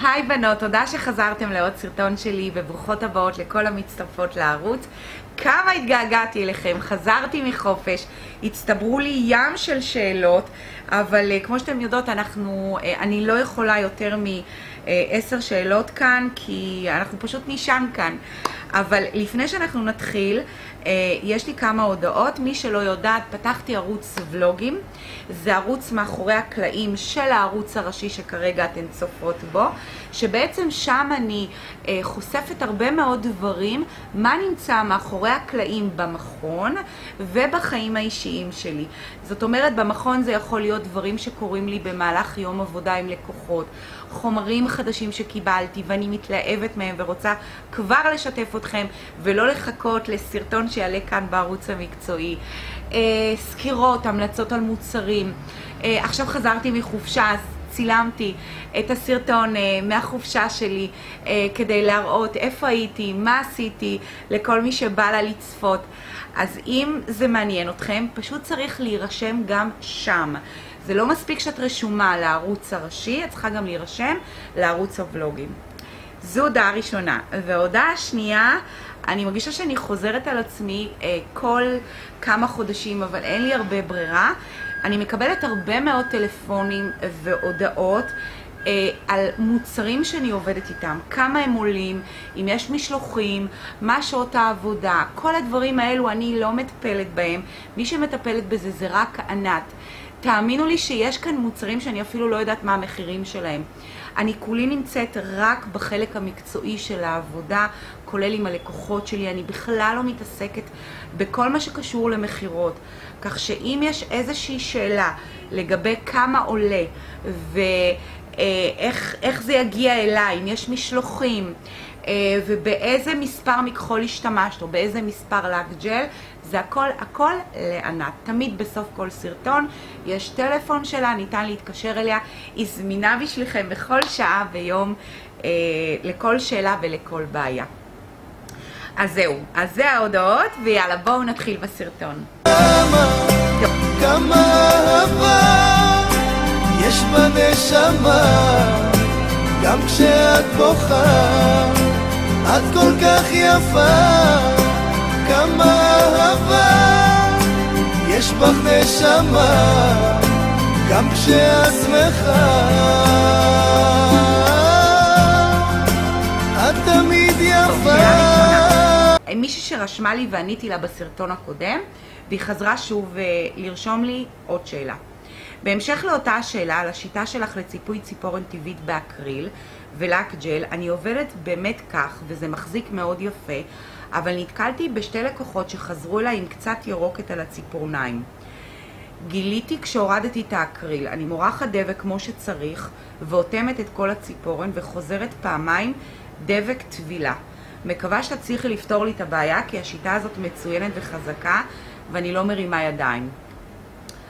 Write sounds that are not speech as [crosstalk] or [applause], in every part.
היי בנות, תודה שחזרתם לעוד סרטון שלי וברוכות הבאות לכל המצטרפות לערוץ. כמה התגעגעתי אליכם, חזרתי מחופש, הצטברו לי ים של שאלות, אבל uh, כמו שאתם יודעות, אנחנו, uh, אני לא יכולה יותר מעשר שאלות כאן, כי אנחנו פשוט נשען כאן. אבל לפני שאנחנו נתחיל, אה, יש לי כמה הודעות. מי שלא יודעת, פתחתי ערוץ ולוגים. זה ערוץ מאחורי הקלעים של הערוץ הראשי שכרגע אתן צופות בו, שבעצם שם אני אה, חושפת הרבה מאוד דברים, מה נמצא מאחורי הקלעים במכון ובחיים האישיים שלי. זאת אומרת, במכון זה יכול להיות דברים שקורים לי במהלך יום עבודה עם לקוחות, חומרים חדשים שקיבלתי ואני מתלהבת מהם ורוצה כבר לשתף אתכם ולא לחכות לסרטון שיעלה כאן בערוץ המקצועי. אה, סקירות, המלצות על מוצרים. אה, עכשיו חזרתי מחופשה, אז צילמתי את הסרטון אה, מהחופשה שלי אה, כדי להראות איפה הייתי, מה עשיתי, לכל מי שבא לה לצפות. אז אם זה מעניין אתכם, פשוט צריך להירשם גם שם. זה לא מספיק שאת רשומה לערוץ הראשי, את צריכה גם להירשם לערוץ הוולוגים. זו הודעה ראשונה. וההודעה השנייה, אני מרגישה שאני חוזרת על עצמי אה, כל כמה חודשים, אבל אין לי הרבה ברירה. אני מקבלת הרבה מאוד טלפונים והודעות אה, על מוצרים שאני עובדת איתם, כמה הם עולים, אם יש משלוחים, מה שעות העבודה, כל הדברים האלו אני לא מטפלת בהם. מי שמטפלת בזה זה רק ענת. תאמינו לי שיש כאן מוצרים שאני אפילו לא יודעת מה המחירים שלהם. אני כולי נמצאת רק בחלק המקצועי של העבודה, כולל עם הלקוחות שלי, אני בכלל לא מתעסקת בכל מה שקשור למכירות. כך שאם יש איזושהי שאלה לגבי כמה עולה ואיך זה יגיע אליי, אם יש משלוחים, אה, ובאיזה מספר מכחול השתמשת או באיזה מספר לק ג'ל, זה הכל, הכל לענת. תמיד בסוף כל סרטון יש טלפון שלה, ניתן להתקשר אליה, היא זמינה בשבילכם בכל שעה ויום אה, לכל שאלה ולכל בעיה. אז זהו, אז זה ההודעות, ויאללה בואו נתחיל בסרטון. כמה, כמה אהבה יש בנשמה, גם כשאת בוכה, את כל כך יפה. כמה אהבה יש בך נשמה, גם כשאת שמחה. את תמיד יפה. מישהי שרשמה לי ועניתי לה בסרטון הקודם, והיא חזרה שוב אה, לרשום לי עוד שאלה. בהמשך לאותה השאלה על השיטה שלך לציפוי ציפורן טבעית באקריל ולק ג'ל, אני עובדת באמת כך, וזה מחזיק מאוד יפה, אבל נתקלתי בשתי לקוחות שחזרו אליי עם קצת ירוקת על הציפורניים. גיליתי כשהורדתי את האקריל, אני מורחת דבק כמו שצריך ואוטמת את כל הציפורן וחוזרת פעמיים דבק טבילה. מקווה שתצליחי לפתור לי את הבעיה כי השיטה הזאת מצוינת וחזקה ואני לא מרימה ידיים.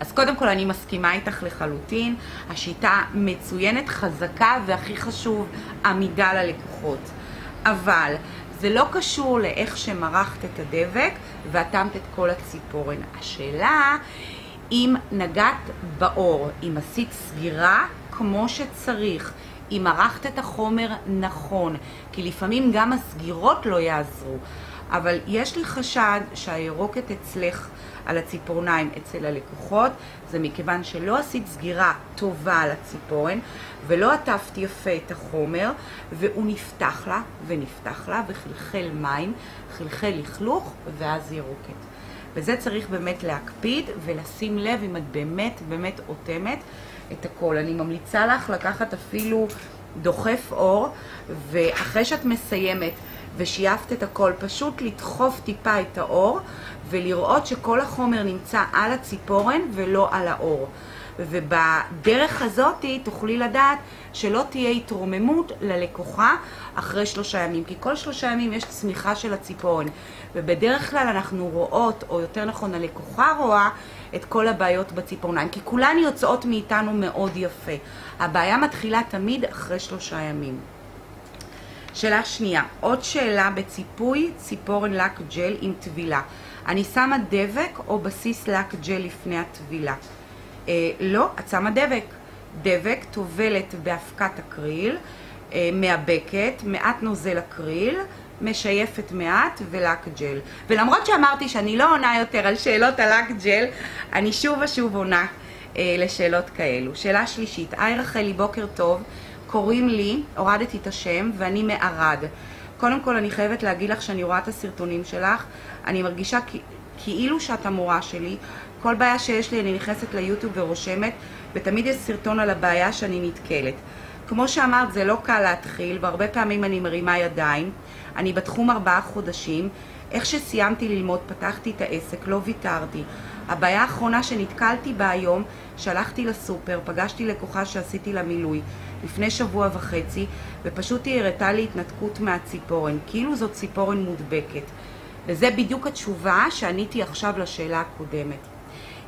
אז קודם כל אני מסכימה איתך לחלוטין, השיטה מצוינת, חזקה והכי חשוב, עמידה ללקוחות. אבל זה לא קשור לאיך שמרחת את הדבק ואטמת את כל הציפורן. השאלה אם נגעת באור, אם עשית סגירה כמו שצריך, אם ערכת את החומר נכון, כי לפעמים גם הסגירות לא יעזרו, אבל יש לי חשד שהירוקת אצלך על הציפורניים אצל הלקוחות, זה מכיוון שלא עשית סגירה טובה על הציפורן ולא עטפת יפה את החומר, והוא נפתח לה ונפתח לה וחלחל מים, חלחל לכלוך ואז ירוקת. וזה צריך באמת להקפיד ולשים לב אם את באמת באמת אוטמת את הכל. אני ממליצה לך לקחת אפילו דוחף אור, ואחרי שאת מסיימת ושייפת את הכל, פשוט לדחוף טיפה את האור ולראות שכל החומר נמצא על הציפורן ולא על האור. ובדרך הזאת תוכלי לדעת שלא תהיה התרוממות ללקוחה אחרי שלושה ימים, כי כל שלושה ימים יש צמיחה של הציפורן, ובדרך כלל אנחנו רואות, או יותר נכון הלקוחה רואה, את כל הבעיות בציפורניים, כי כולן יוצאות מאיתנו מאוד יפה. הבעיה מתחילה תמיד אחרי שלושה ימים. שאלה שנייה, עוד שאלה בציפוי ציפורן לק ג'ל עם טבילה. אני שמה דבק או בסיס לק ג'ל לפני הטבילה? אה, לא, את שמה דבק. דבק, טובלת באבקת אקריל, אה, מאבקת, מעט נוזל אקריל, משייפת מעט ולק ג'ל. ולמרות שאמרתי שאני לא עונה יותר על שאלות על לק ג'ל, אני שוב ושוב עונה אה, לשאלות כאלו. שאלה שלישית, היי רחלי, בוקר טוב, קוראים לי, הורדתי את השם, ואני מערד. קודם כל אני חייבת להגיד לך שאני רואה את הסרטונים שלך, אני מרגישה כאילו שאת המורה שלי, כל בעיה שיש לי אני נכנסת ליוטיוב ורושמת, ותמיד יש סרטון על הבעיה שאני נתקלת. כמו שאמרת, זה לא קל להתחיל, והרבה פעמים אני מרימה ידיים. אני בתחום ארבעה חודשים. איך שסיימתי ללמוד, פתחתי את העסק, לא ויתרתי. הבעיה האחרונה שנתקלתי בה היום, שהלכתי לסופר, פגשתי לקוחה שעשיתי לה מילוי לפני שבוע וחצי, ופשוט היא הראתה לי התנתקות מהציפורן, כאילו זאת ציפורן מודבקת. וזה בדיוק התשובה שעניתי עכשיו לשאלה הקודמת.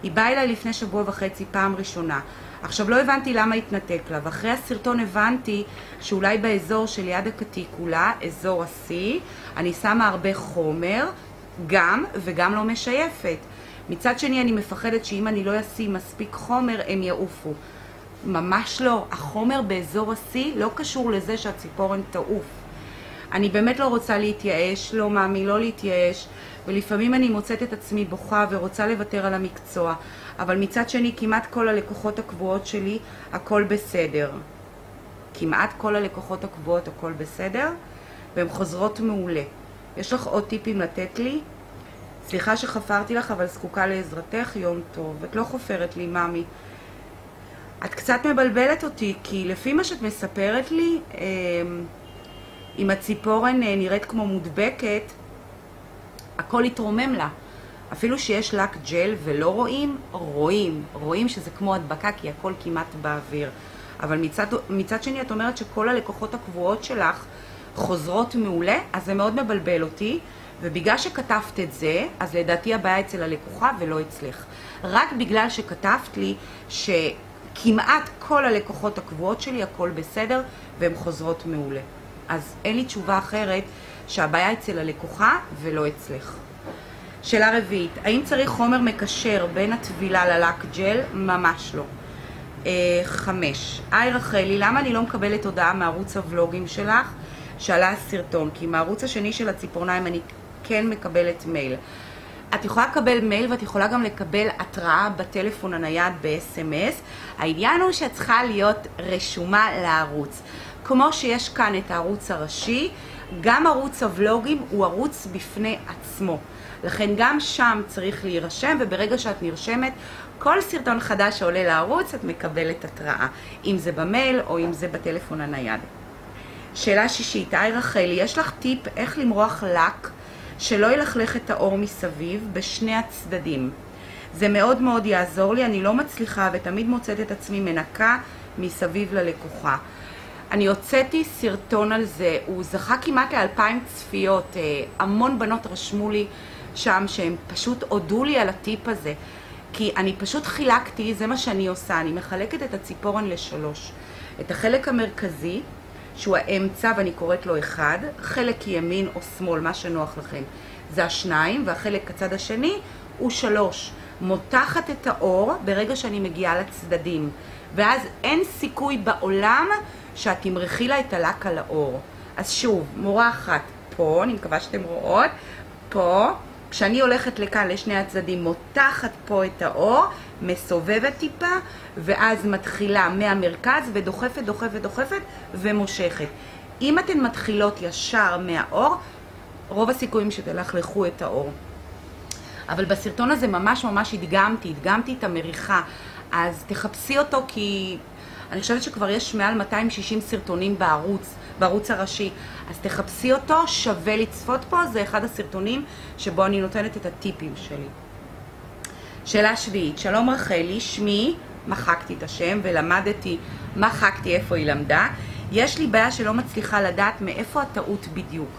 היא באה אליי לפני שבוע וחצי פעם ראשונה. עכשיו לא הבנתי למה התנתק לה, ואחרי הסרטון הבנתי שאולי באזור של יד הקטיקולה, אזור ה-C, אני שמה הרבה חומר, גם וגם לא משייפת. מצד שני אני מפחדת שאם אני לא אשים מספיק חומר הם יעופו. ממש לא, החומר באזור ה-C לא קשור לזה שהציפורן תעוף. אני באמת לא רוצה להתייאש, לא מאמי, לא להתייאש, ולפעמים אני מוצאת את עצמי בוכה ורוצה לוותר על המקצוע, אבל מצד שני כמעט כל הלקוחות הקבועות שלי הכל בסדר. כמעט כל הלקוחות הקבועות הכל בסדר, והן חוזרות מעולה. יש לך עוד טיפים לתת לי? סליחה שחפרתי לך, אבל זקוקה לעזרתך, יום טוב. את לא חופרת לי, ממי. את קצת מבלבלת אותי, כי לפי מה שאת מספרת לי, אמ, אם הציפורן אה, נראית כמו מודבקת, הכל יתרומם לה. אפילו שיש לק ג'ל ולא רואים, רואים. רואים שזה כמו הדבקה כי הכל כמעט באוויר. אבל מצד, מצד שני את אומרת שכל הלקוחות הקבועות שלך חוזרות מעולה, אז זה מאוד מבלבל אותי. ובגלל שכתבת את זה, אז לדעתי הבעיה אצל הלקוחה ולא אצלך. רק בגלל שכתבת לי שכמעט כל הלקוחות הקבועות שלי הכל בסדר והן חוזרות מעולה. אז אין לי תשובה אחרת שהבעיה אצל הלקוחה ולא אצלך. שאלה רביעית, האם צריך חומר מקשר בין הטבילה ללק ג'ל? ממש לא. אה, חמש, היי רחלי, למה אני לא מקבלת הודעה מערוץ הוולוגים שלך שעלה הסרטון? כי מהערוץ השני של הציפורניים אני כן מקבלת מייל. את יכולה לקבל מייל ואת יכולה גם לקבל התראה בטלפון הנייד ב-SMS. העניין הוא שאת צריכה להיות רשומה לערוץ. כמו שיש כאן את הערוץ הראשי, גם ערוץ הוולוגים הוא ערוץ בפני עצמו. לכן גם שם צריך להירשם, וברגע שאת נרשמת, כל סרטון חדש שעולה לערוץ את מקבלת התראה, אם זה במייל או אם זה בטלפון הנייד. שאלה שישית, היי רחלי, יש לך טיפ איך למרוח לק שלא ילכלך את האור מסביב בשני הצדדים? זה מאוד מאוד יעזור לי, אני לא מצליחה ותמיד מוצאת את עצמי מנקה מסביב ללקוחה. אני הוצאתי סרטון על זה, הוא זכה כמעט לאלפיים צפיות, אה, המון בנות רשמו לי שם שהם פשוט הודו לי על הטיפ הזה. כי אני פשוט חילקתי, זה מה שאני עושה, אני מחלקת את הציפורן לשלוש. את החלק המרכזי, שהוא האמצע ואני קוראת לו אחד, חלק ימין או שמאל, מה שנוח לכם, זה השניים, והחלק הצד השני הוא שלוש. מותחת את האור ברגע שאני מגיעה לצדדים, ואז אין סיכוי בעולם שאת תמרחי לה את הלק על האור. אז שוב, מורה אחת פה, אני מקווה שאתם רואות, פה, כשאני הולכת לכאן לשני הצדדים, מותחת פה את האור, מסובבת טיפה, ואז מתחילה מהמרכז ודוחפת, דוחפת, דוחפת ומושכת. אם אתן מתחילות ישר מהאור, רוב הסיכויים שתלכלכו את האור. אבל בסרטון הזה ממש ממש הדגמתי, הדגמתי את המריחה. אז תחפשי אותו כי אני חושבת שכבר יש מעל 260 סרטונים בערוץ, בערוץ הראשי, אז תחפשי אותו, שווה לצפות פה, זה אחד הסרטונים שבו אני נותנת את הטיפים שלי. שאלה שביעית, שלום רחלי, שמי, מחקתי את השם ולמדתי, מחקתי איפה היא למדה, יש לי בעיה שלא מצליחה לדעת מאיפה הטעות בדיוק.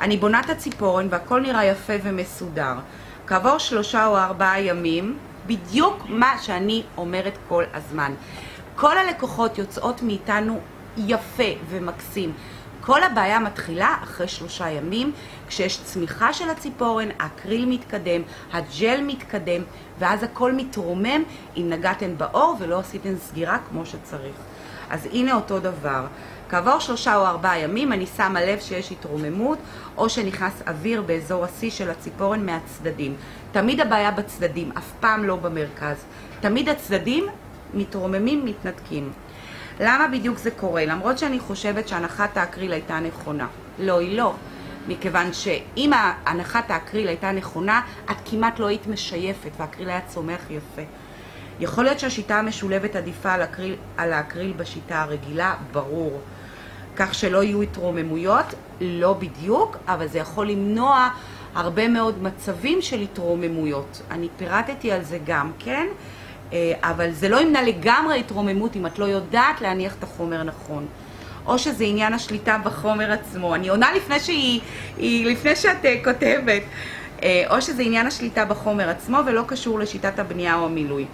אני בונה את הציפורן והכל נראה יפה ומסודר. כעבור שלושה או ארבעה ימים, בדיוק מה שאני אומרת כל הזמן. כל הלקוחות יוצאות מאיתנו יפה ומקסים. כל הבעיה מתחילה אחרי שלושה ימים, כשיש צמיחה של הציפורן, האקריל מתקדם, הג'ל מתקדם, ואז הכל מתרומם אם נגעתן באור ולא עשיתן סגירה כמו שצריך. אז הנה אותו דבר. כעבור שלושה או ארבעה ימים אני שמה לב שיש התרוממות, או שנכנס אוויר באזור השיא של הציפורן מהצדדים. תמיד הבעיה בצדדים, אף פעם לא במרכז. תמיד הצדדים מתרוממים, מתנתקים. למה בדיוק זה קורה? למרות שאני חושבת שהנחת האקריל הייתה נכונה. לא, היא לא. מכיוון שאם הנחת האקריל הייתה נכונה, את כמעט לא היית משייפת והאקריל היה צומח יפה. יכול להיות שהשיטה המשולבת עדיפה על, הקריל, על האקריל בשיטה הרגילה, ברור. כך שלא יהיו התרוממויות, לא בדיוק, אבל זה יכול למנוע הרבה מאוד מצבים של התרוממויות. אני פירטתי על זה גם כן, אבל זה לא ימנע לגמרי התרוממות אם את לא יודעת להניח את החומר נכון. או שזה עניין השליטה בחומר עצמו. אני עונה לפני שהיא, היא, לפני שאת אה, כותבת. אה, או שזה עניין השליטה בחומר עצמו ולא קשור לשיטת הבנייה או המילוי.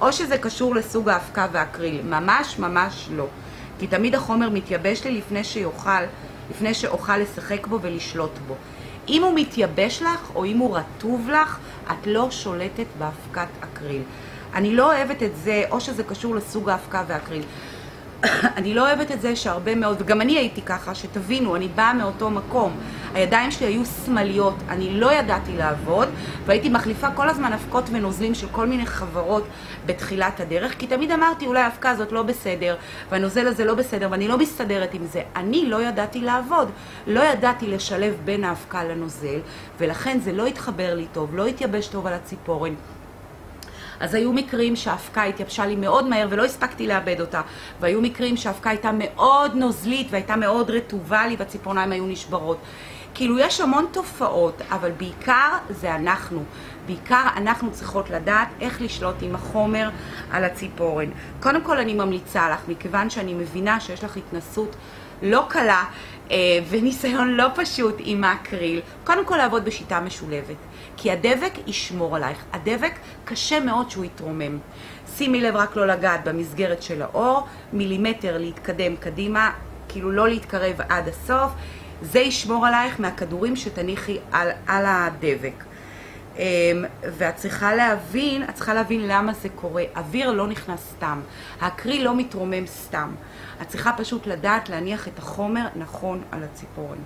או שזה קשור לסוג האבקה והקריל. ממש ממש לא. כי תמיד החומר מתייבש לי לפני שיוכל, לפני שאוכל לשחק בו ולשלוט בו. אם הוא מתייבש לך או אם הוא רטוב לך, את לא שולטת באבקת אקריל. אני לא אוהבת את זה, או שזה קשור לסוג האבקה והאקריל. [coughs] אני לא אוהבת את זה שהרבה מאוד, וגם אני הייתי ככה, שתבינו, אני באה מאותו מקום. הידיים שלי היו שמאליות, אני לא ידעתי לעבוד, והייתי מחליפה כל הזמן אבקות ונוזלים של כל מיני חברות בתחילת הדרך, כי תמיד אמרתי, אולי האבקה הזאת לא בסדר, והנוזל הזה לא בסדר, ואני לא מסתדרת עם זה. אני לא ידעתי לעבוד, לא ידעתי לשלב בין האבקה לנוזל, ולכן זה לא התחבר לי טוב, לא התייבש טוב על הציפורן. אז היו מקרים שהאבקה התייבשה לי מאוד מהר ולא הספקתי לאבד אותה. והיו מקרים שהאבקה הייתה מאוד נוזלית והייתה מאוד רטובה לי והציפורניים היו נשברות. כאילו יש המון תופעות, אבל בעיקר זה אנחנו. בעיקר אנחנו צריכות לדעת איך לשלוט עם החומר על הציפורן. קודם כל אני ממליצה לך, מכיוון שאני מבינה שיש לך התנסות לא קלה אה, וניסיון לא פשוט עם האקריל, קודם כל לעבוד בשיטה משולבת. כי הדבק ישמור עלייך. הדבק, קשה מאוד שהוא יתרומם. שימי לב רק לא לגעת במסגרת של האור, מילימטר להתקדם קדימה, כאילו לא להתקרב עד הסוף. זה ישמור עלייך מהכדורים שתניחי על, על הדבק. אמ, ואת צריכה להבין, את צריכה להבין למה זה קורה. אוויר לא נכנס סתם, האקריל לא מתרומם סתם. את צריכה פשוט לדעת להניח את החומר נכון על הציפורן.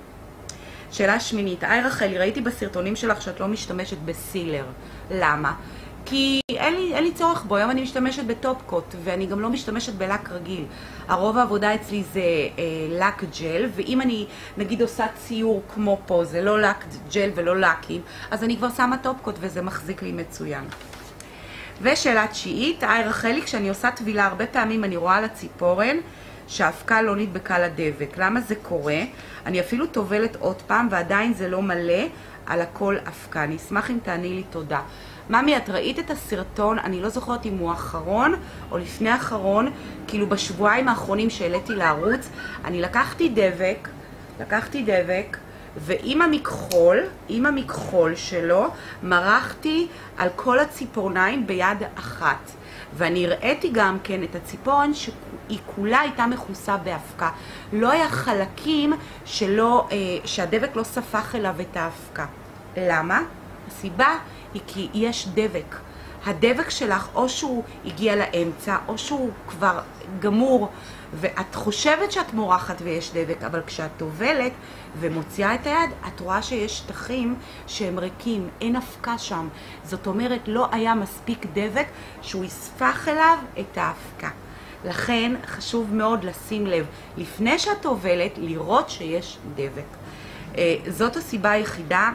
שאלה שמינית, היי רחלי, ראיתי בסרטונים שלך שאת לא משתמשת בסילר. למה? כי אין לי, אין לי צורך בו, היום אני משתמשת בטופקוט ואני גם לא משתמשת בלק רגיל. הרוב העבודה אצלי זה אה, לק ג'ל, ואם אני נגיד עושה ציור כמו פה, זה לא לק ג'ל ולא לקים, אז אני כבר שמה טופקוט וזה מחזיק לי מצוין. ושאלה תשיעית, היי רחלי, כשאני עושה טבילה הרבה פעמים אני רואה על הציפורן שהאבקה לא נדבקה לדבק. למה זה קורה? אני אפילו טובלת עוד פעם ועדיין זה לא מלא על הכל אבקה. אני אשמח אם תעני לי תודה. ממי, את ראית את הסרטון, אני לא זוכרת אם הוא האחרון או לפני האחרון, כאילו בשבועיים האחרונים שהעליתי לערוץ, אני לקחתי דבק, לקחתי דבק, ועם המכחול, עם המכחול שלו, מרחתי על כל הציפורניים ביד אחת. ואני הראיתי גם כן את הציפורן שהיא כולה הייתה מכוסה באבקה. לא היה חלקים שלא, אה, שהדבק לא ספח אליו את האבקה. למה? הסיבה היא כי יש דבק. הדבק שלך או שהוא הגיע לאמצע או שהוא כבר גמור ואת חושבת שאת מורחת ויש דבק, אבל כשאת טובלת ומוציאה את היד, את רואה שיש שטחים שהם ריקים, אין אבקה שם. זאת אומרת, לא היה מספיק דבק שהוא יספח אליו את האבקה. לכן חשוב מאוד לשים לב, לפני שאת טובלת, לראות שיש דבק. אה, זאת הסיבה היחידה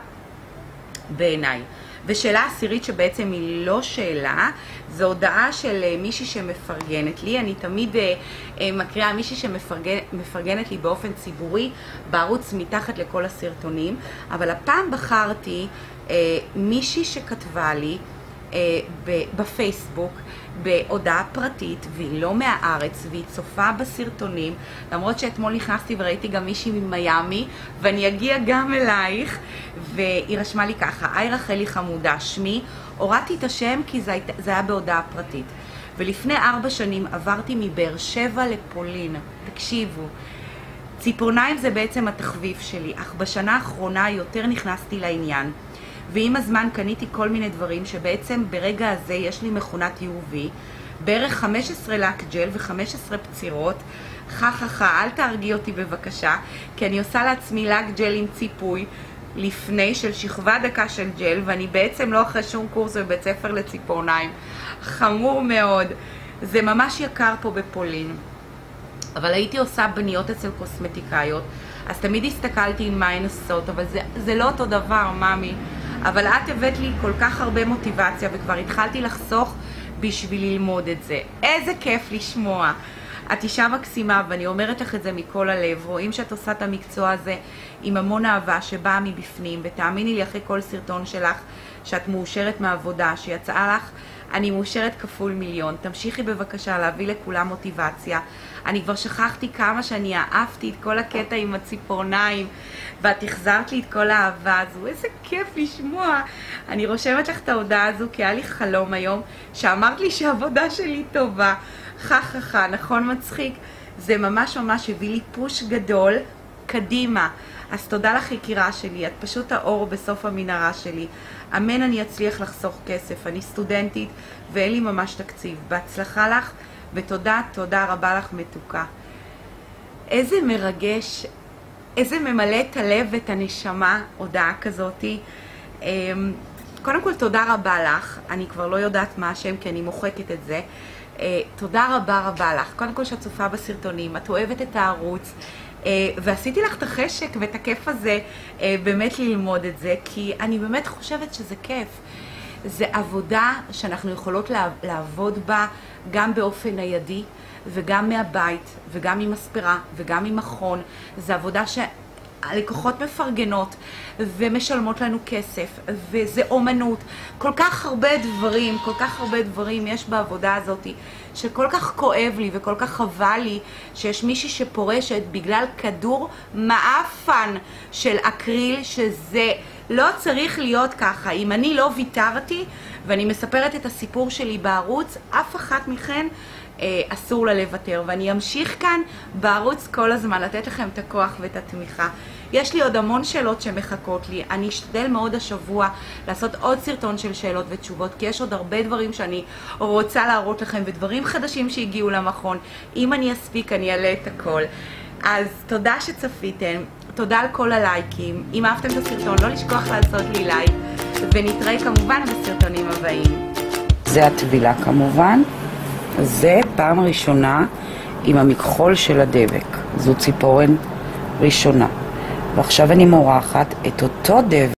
בעיניי. ושאלה עשירית שבעצם היא לא שאלה, זו הודעה של אה, מישהי שמפרגנת לי. אני תמיד אה, אה, מקריאה מישהי שמפרגנת לי באופן ציבורי בערוץ מתחת לכל הסרטונים, אבל הפעם בחרתי מישהי שכתבה לי בפייסבוק בהודעה פרטית, והיא לא מהארץ, והיא צופה בסרטונים, למרות שאתמול נכנסתי וראיתי גם מישהי ממיאמי, ואני אגיע גם אלייך, והיא רשמה לי ככה, היי רחלי חמודה, שמי, הורדתי את השם כי זה, זה היה בהודעה פרטית. ולפני ארבע שנים עברתי מבאר שבע לפולין, תקשיבו. ציפורניים זה בעצם התחביב שלי, אך בשנה האחרונה יותר נכנסתי לעניין. ועם הזמן קניתי כל מיני דברים שבעצם ברגע הזה יש לי מכונת UV, בערך 15 לק ג'ל ו-15 פצירות, חה חה חה, אל תהרגי אותי בבקשה, כי אני עושה לעצמי לק ג'ל עם ציפוי לפני של שכבה דקה של ג'ל, ואני בעצם לא אחרי שום קורס בבית ספר לציפורניים. חמור מאוד. זה ממש יקר פה בפולין. אבל הייתי עושה בניות אצל קוסמטיקאיות, אז תמיד הסתכלתי עם מה הן עושות, אבל זה, זה לא אותו דבר, ממי. אבל את הבאת לי כל כך הרבה מוטיבציה, וכבר התחלתי לחסוך בשביל ללמוד את זה. איזה כיף לשמוע. את אישה מקסימה, ואני אומרת לך את זה מכל הלב. רואים שאת עושה את המקצוע הזה עם המון אהבה שבאה מבפנים, ותאמיני לי אחרי כל סרטון שלך שאת מאושרת מהעבודה, שיצאה לך, אני מאושרת כפול מיליון. תמשיכי בבקשה להביא לכולם מוטיבציה. אני כבר שכחתי כמה שאני אהבתי את כל הקטע עם הציפורניים, ואת החזרת לי את כל האהבה הזו. איזה כיף לשמוע. אני רושמת לך את ההודעה הזו, כי היה לי חלום היום, שאמרת לי שהעבודה שלי טובה. חה חה חה, נכון מצחיק? זה ממש ממש הביא לי פוש גדול קדימה. אז תודה לך יקירה שלי, את פשוט האור בסוף המנהרה שלי. אמן אני אצליח לחסוך כסף, אני סטודנטית ואין לי ממש תקציב. בהצלחה לך ותודה, תודה רבה לך מתוקה. איזה מרגש, איזה ממלא את הלב ואת הנשמה, הודעה כזאתי. אמ, קודם כל תודה רבה לך, אני כבר לא יודעת מה השם כי אני מוחקת את זה. אה, תודה רבה רבה לך. קודם כל שאת צופה בסרטונים, את אוהבת את הערוץ, ועשיתי לך את החשק ואת הכיף הזה אה, באמת ללמוד את זה, כי אני באמת חושבת שזה כיף. זה עבודה שאנחנו יכולות לעבוד בה גם באופן ניידי וגם מהבית וגם עם מספרה וגם עם מכון. זו עבודה ש... הלקוחות מפרגנות ומשלמות לנו כסף, וזה אומנות. כל כך הרבה דברים, כל כך הרבה דברים יש בעבודה הזאת, שכל כך כואב לי וכל כך חבל לי שיש מישהי שפורשת בגלל כדור מעפן של אקריל, שזה לא צריך להיות ככה. אם אני לא ויתרתי, ואני מספרת את הסיפור שלי בערוץ, אף אחת מכן אסור לה לוותר, ואני אמשיך כאן בערוץ כל הזמן לתת לכם את הכוח ואת התמיכה. יש לי עוד המון שאלות שמחכות לי, אני אשתדל מאוד השבוע לעשות עוד סרטון של שאלות ותשובות, כי יש עוד הרבה דברים שאני רוצה להראות לכם, ודברים חדשים שהגיעו למכון. אם אני אספיק אני אעלה את הכל. אז תודה שצפיתם, תודה על כל הלייקים. אם אהבתם את הסרטון, לא לשכוח לעשות לי לייק, ונתראה כמובן בסרטונים הבאים. זה הטבילה כמובן. זה פעם ראשונה עם המכחול של הדבק. זו ציפורן ראשונה. ועכשיו אני מורחת את אותו דבק